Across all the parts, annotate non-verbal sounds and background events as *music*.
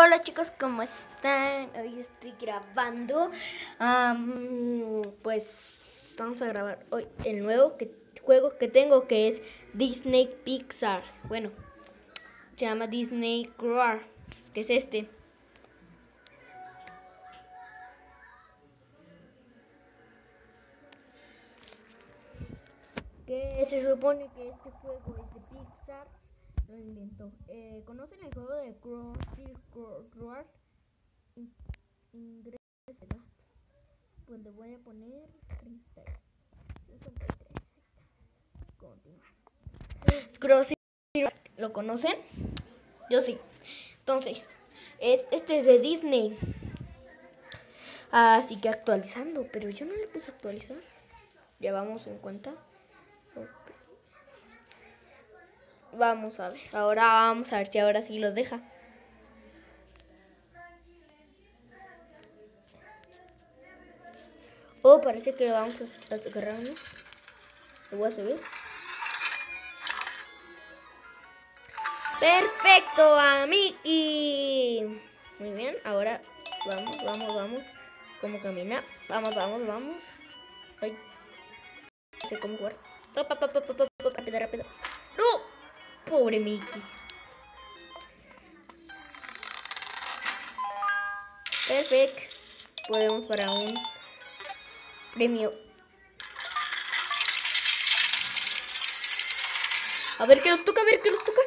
Hola chicos, ¿cómo están? Hoy estoy grabando. am, pues vamos a grabar hoy el nuevo juego que tengo que es Disney Pixar. Bueno, se llama Disney Roar, que es este. Que se supone que este juego es de Pixar. Lo inventó. Eh, ¿Conocen el juego de Crossy? In- Ingresa edad. Pues le voy a poner 30, 53. Ahí está. Continuar. Crossy. ¿Lo conocen? Yo sí. Entonces, es- este es de Disney. Así que actualizando, pero yo no le puse actualizar. Ya vamos en cuenta. Ok. Vamos a ver. Ahora vamos a ver si ahora sí los deja. Oh, parece que lo vamos a, a agarrar, ¿no? Lo voy a subir. Perfecto, amiguis. Muy bien, ahora vamos, vamos, vamos. ¿Cómo camina? Vamos, vamos, vamos. Ay. No sé cómo jugar. Rápido, rápido. ¡No! Pobre Mickey. Perfecto. Podemos para un premio. A ver qué nos toca, a ver qué nos toca.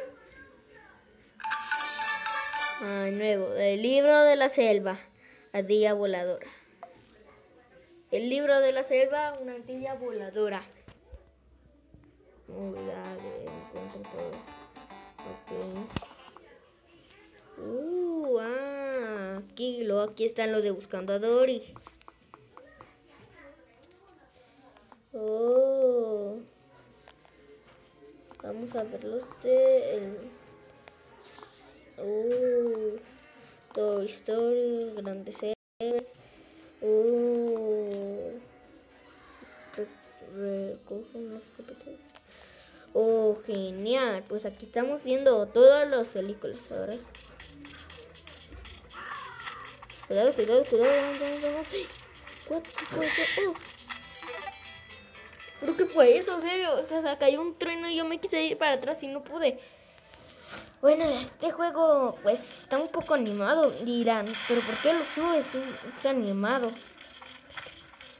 Ah, nuevo. El libro de la selva. Ardilla voladora. El libro de la selva, una ardilla voladora. Encuentro. Uh, ah, aquí, lo, aquí están los de Buscando a Dory. Oh. Vamos a ver los de el. Oh. Toy Story, Grandes Héroes. Recojo unas copetas. Oh, genial. Pues aquí estamos viendo todas las películas ahora. Cuidado, cuidado, cuidado. ¿Qué fue eso? Oh. ¿Pero qué fue eso? ¿Serio? O sea, se cayó un trueno y yo me quise ir para atrás y no pude. Bueno, este juego pues está un poco animado. Dirán, ¿pero por qué lo subes? Es, es animado.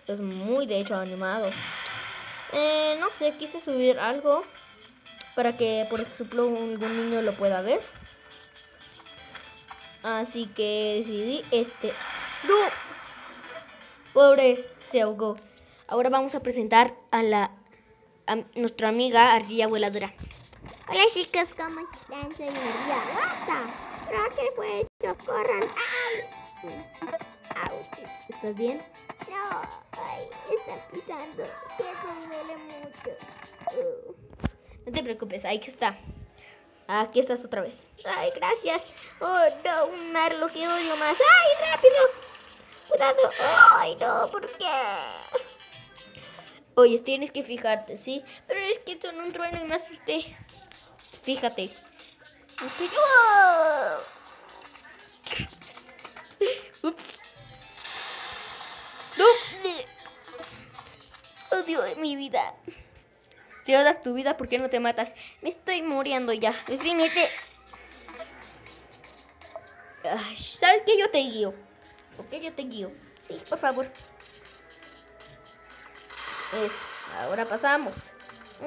Es muy de hecho animado. Eh, no sé, quise subir algo para que, por ejemplo, algún niño lo pueda ver. Así que decidí este. ¡No! Pobre, se ahogó. Ahora vamos a presentar a la a nuestra amiga Ardilla Voladora. Hola chicas, ¿cómo están? Soy María Gata. ¿Pero qué fue eso? Corran. ¡Ay! Ouch. ¿Estás bien? No, ay, están pisando. Que eso duele mucho. Uh. No te preocupes, ahí está. Aquí estás otra vez. Ay, gracias. Oh, no, un mar lo que odio más. ¡Ay, rápido! Cuidado. Ay, no, ¿por qué? Oye, tienes que fijarte, ¿sí? Pero es que son un trueno y me asusté. Fíjate. ¡oh! *laughs* Ups. Odio de mi vida. Si odias tu vida, ¿por qué no te matas? Me estoy muriendo ya. Defínete. Ay, ¿Sabes qué? Yo te guío. ¿Ok? Yo te guío. Sí, por favor. Ahora pasamos.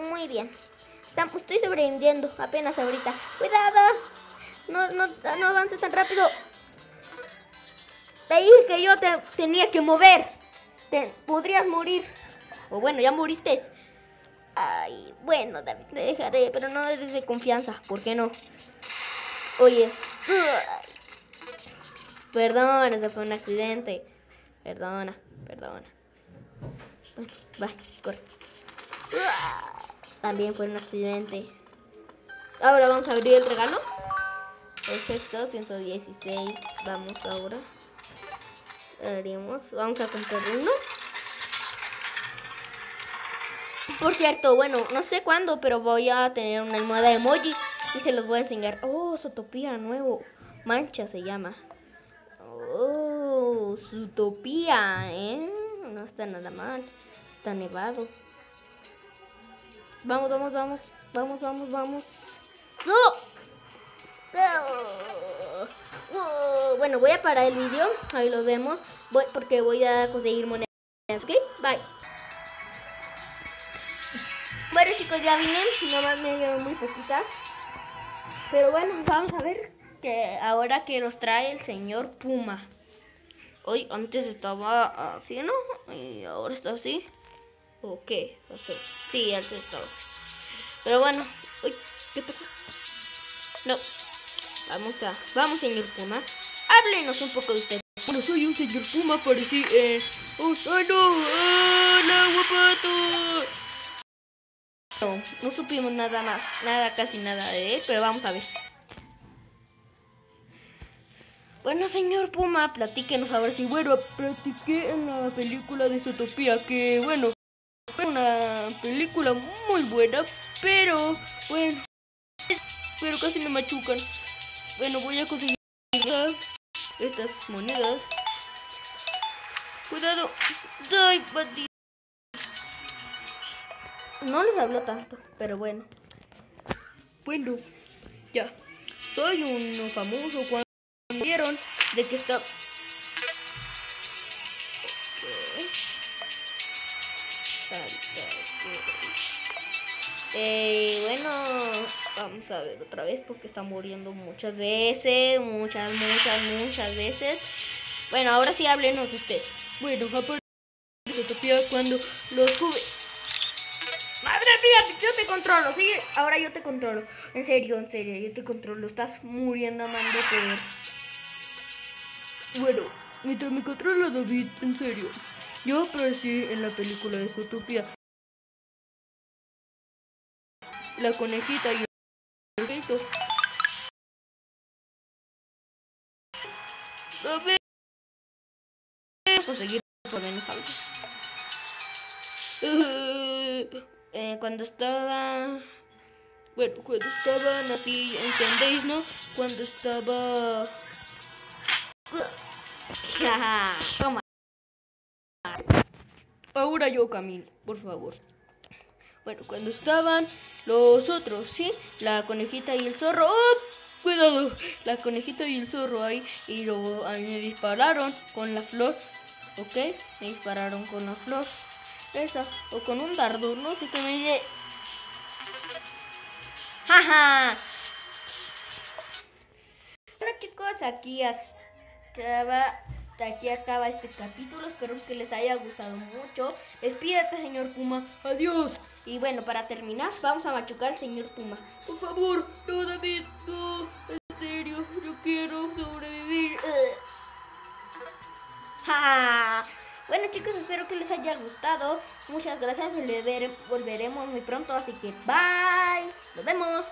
Muy bien. Estoy sobreviviendo apenas ahorita. ¡Cuidado! No, no, no avances tan rápido. Te dije que yo te tenía que mover. Te podrías morir. O bueno, ya moriste. Ay, bueno, David. Te dejaré, pero no eres de confianza. ¿Por qué no? Oye, perdón, eso fue un accidente. Perdona, perdona. Bueno, va, corre. También fue un accidente. Ahora vamos a abrir el regalo. Perfecto, 116. Vamos ahora. Abrimos. Vamos a comprar uno. Por cierto, bueno, no sé cuándo, pero voy a tener una almohada emoji y se los voy a enseñar. Oh, Sotopía nuevo. Mancha se llama. Oh, utopía, ¿eh? No está nada mal. Está nevado. Vamos, vamos, vamos. Vamos, vamos, vamos. ¡No! Bueno, voy a parar el vídeo. Ahí lo vemos. Voy, porque voy a conseguir monedas. ¿Ok? Bye. Bueno chicos, ya vine. Nomás me dieron muy poquitas. Pero bueno, vamos a ver que ahora que nos trae el señor Puma. Hoy antes estaba así, ¿no? Y ahora está así. ¿O qué? No sé. Sí, antes estaba así. Pero bueno. Uy, ¿qué pasó? No. Vamos a... Vamos, señor Puma. Háblenos un poco de usted. Bueno, soy un señor Puma, parecí... Eh... ¡Oh, no! ¡Ah, la guapato! No, supimos nada más. Nada, casi nada de él. Pero vamos a ver. Bueno, señor Puma, platíquenos a ver si... Bueno, practiqué en la película de Zootopia, que bueno, fue una película muy buena, pero bueno, pero casi me machucan. Bueno, voy a conseguir estas monedas. Cuidado. ¡Ay, bandido! No les habló tanto, pero bueno. Bueno, ya. Soy uno famoso cuando vieron de que está... Eh, bueno, vamos a ver otra vez porque está muriendo muchas veces, muchas, muchas, muchas veces. Bueno, ahora sí háblenos usted. Bueno, de Zootopia, cuando los juve... Mía, yo te controlo, sí, ahora yo te controlo. En serio, en serio, yo te controlo. Estás muriendo, mando poder. Bueno, mientras me controla David, en serio. Yo aparecí en la película de Zootopia. La conejita y el gatito. David. conseguir por menos algo. *laughs* Eh, cuando estaba... Bueno, cuando estaban así, ¿entendéis, no? Cuando estaba... *laughs* Toma. Ahora yo camino, por favor. Bueno, cuando estaban los otros, ¿sí? La conejita y el zorro. ¡Oh! Cuidado, la conejita y el zorro ahí. Y luego a mí me dispararon con la flor. ¿Ok? Me dispararon con la flor. Esa. O con un dardo, no sé qué me dice. ¡Jaja! Bueno chicos, aquí acaba, aquí acaba este capítulo. Espero que les haya gustado mucho. Despídete, señor Puma. Adiós. Y bueno, para terminar, vamos a machucar al señor Puma. Por favor, no, David, no. En serio, yo quiero sobrevivir. *laughs* ¡Ja! Bueno chicos, espero que les haya gustado. Muchas gracias. Volveremos muy pronto. Así que bye. Nos vemos.